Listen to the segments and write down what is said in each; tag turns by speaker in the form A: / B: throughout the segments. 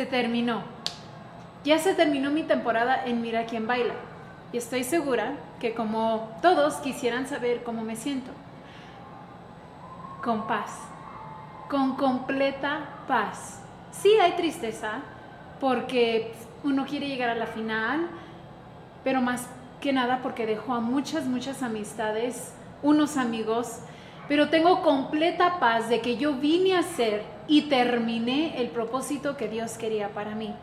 A: se terminó. Ya se terminó mi temporada en Mira quién baila. Y estoy segura que como todos quisieran saber cómo me siento. Con paz. Con completa paz. Sí hay tristeza porque uno quiere llegar a la final, pero más que nada porque dejó a muchas, muchas amistades, unos amigos, pero tengo completa paz de que yo vine a ser y terminé el propósito que Dios quería para mí.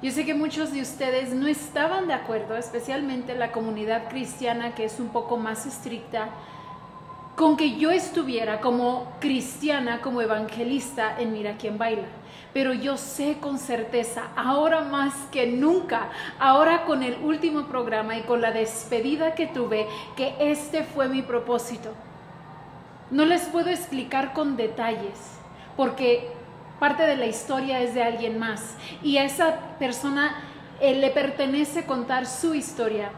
A: Yo sé que muchos de ustedes no estaban de acuerdo, especialmente la comunidad cristiana que es un poco más estricta, con que yo estuviera como cristiana, como evangelista en Mira quién baila. Pero yo sé con certeza, ahora más que nunca, ahora con el último programa y con la despedida que tuve, que este fue mi propósito. No les puedo explicar con detalles, porque parte de la historia es de alguien más y a esa persona eh, le pertenece contar su historia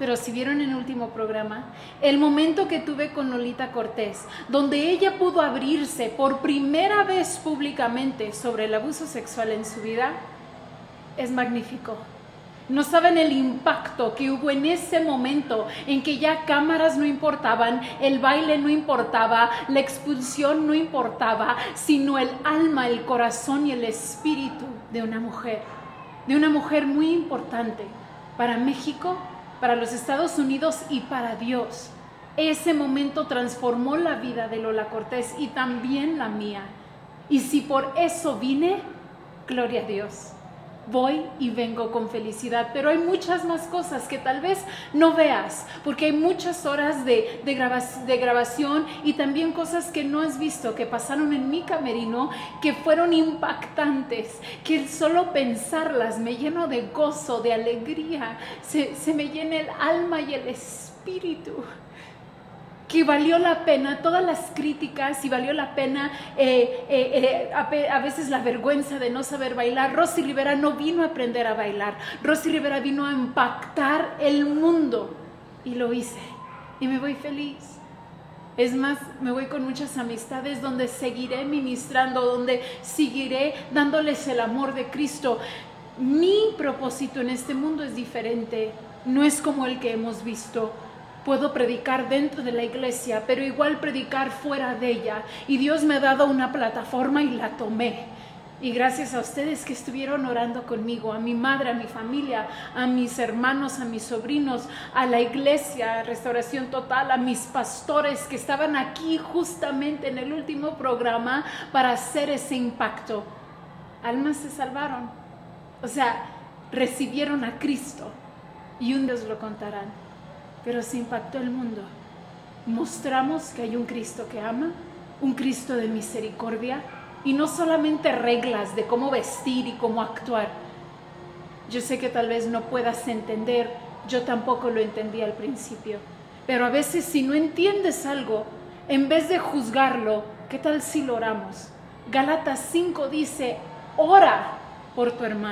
A: pero si vieron en el último programa, el momento que tuve con Lolita Cortés, donde ella pudo abrirse por primera vez públicamente sobre el abuso sexual en su vida, es magnífico. No saben el impacto que hubo en ese momento en que ya cámaras no importaban, el baile no importaba, la expulsión no importaba, sino el alma, el corazón y el espíritu de una mujer, de una mujer muy importante para México para los Estados Unidos y para Dios. Ese momento transformó la vida de Lola Cortés y también la mía. Y si por eso vine, gloria a Dios voy y vengo con felicidad. Pero hay muchas más cosas que tal vez no veas, porque hay muchas horas de, de, grabación y también cosas que no has visto, que pasaron en mi camerino, que fueron impactantes, que solo pensarlas me lleno de gozo, de alegría, se, se me llena el alma y el espíritu que valió la pena todas las críticas y valió la pena eh, eh, eh, a, veces la vergüenza de no saber bailar. Rosy Rivera no vino a aprender a bailar. Rosy Rivera vino a impactar el mundo y lo hice. Y me voy feliz. Es más, me voy con muchas amistades donde seguiré ministrando, donde seguiré dándoles el amor de Cristo. Mi propósito en este mundo es diferente, no es como el que hemos visto Puedo predicar dentro de la iglesia, pero igual predicar fuera de ella. Y Dios me ha dado una plataforma y la tomé. Y gracias a ustedes que estuvieron orando conmigo, a mi madre, a mi familia, a mis hermanos, a mis sobrinos, a la iglesia, a Restauración Total, a mis pastores que estaban aquí justamente en el último programa para hacer ese impacto. Almas se salvaron. O sea, recibieron a Cristo y un Dios lo contarán pero se impactó el mundo. Mostramos que hay un Cristo que ama, un Cristo de misericordia y no solamente reglas de cómo vestir y cómo actuar. Yo sé que tal vez no puedas entender, yo tampoco lo entendí al principio, pero a veces si no entiendes algo, en vez de juzgarlo, ¿qué tal si lo oramos? Galatas 5 dice, ora por tu hermano.